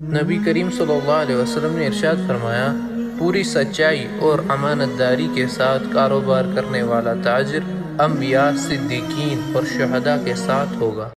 नबी करीम सल्लल्लाहु अलैहि वसल्लम ने इरशाद फरमाया, पूरी सच्चाई और अमानतदारी के साथ कारोबार करने वाला ताजर अम्बिया सिद्दीकीन और शहदा के साथ होगा।